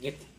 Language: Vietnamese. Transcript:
Yep.